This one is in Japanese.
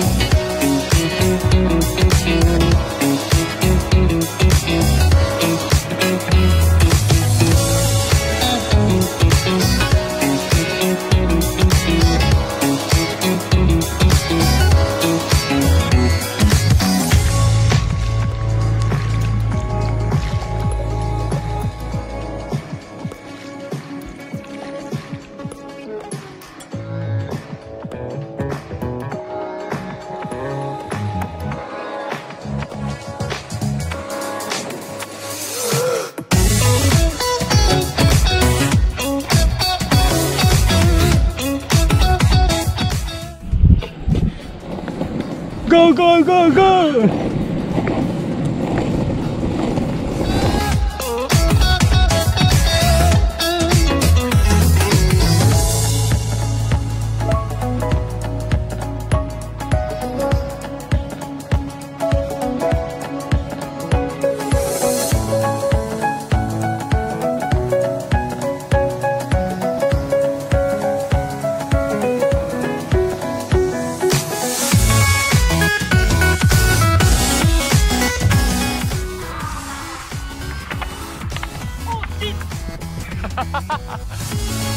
walking go go go go ハハハハ